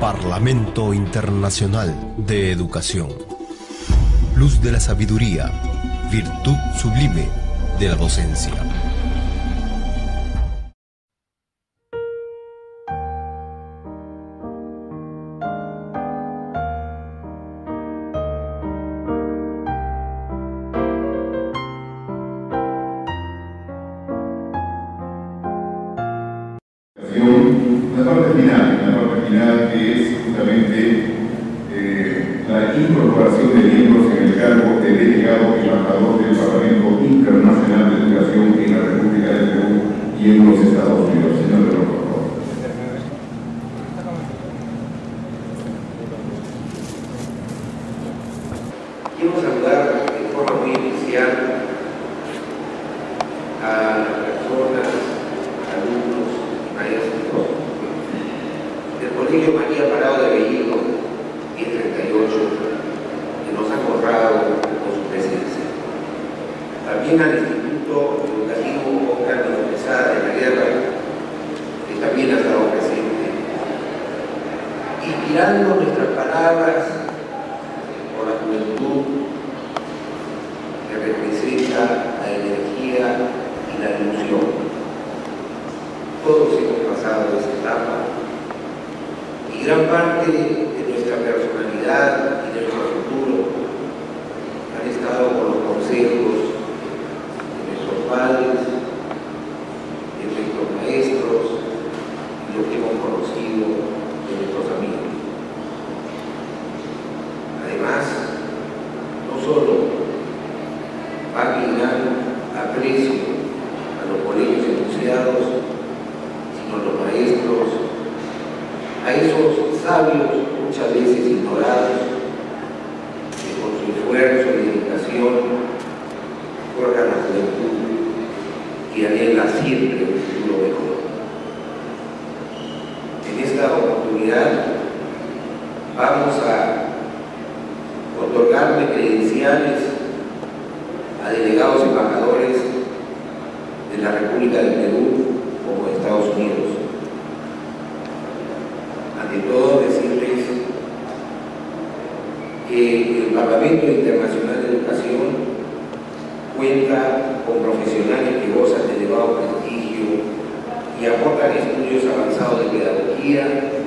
Parlamento Internacional de Educación. Luz de la sabiduría, virtud sublime de la docencia. Final que es justamente eh, la incorporación de miembros en el cargo de delegado embajador del Parlamento Internacional de Educación en la República del Perú y en los Estados Unidos. María Parado de Bellido y 38 que nos han honrado con su presencia. También al Instituto Educativo de Pesada de la Guerra, que también ha estado presente, inspirando nuestras palabras por la juventud que representa la energía y la ilusión. Y gran parte de nuestra personalidad y de nuestro futuro han estado con los consejos de nuestros padres, de nuestros maestros y lo que hemos conocido de nuestros amigos. Además, no solo va a brindar aprecio a los colegios enunciados, sino a los maestros, a esos muchas veces ignorados, que con su esfuerzo y dedicación forjan la juventud y anhela siempre un futuro mejor. En esta oportunidad vamos a otorgarle credenciales a delegados embajadores de la República del Perú como de Estados Unidos. Ante todo, decirles el Parlamento Internacional de Educación cuenta con profesionales que gozan de elevado prestigio y aportan estudios avanzados de pedagogía